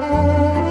Música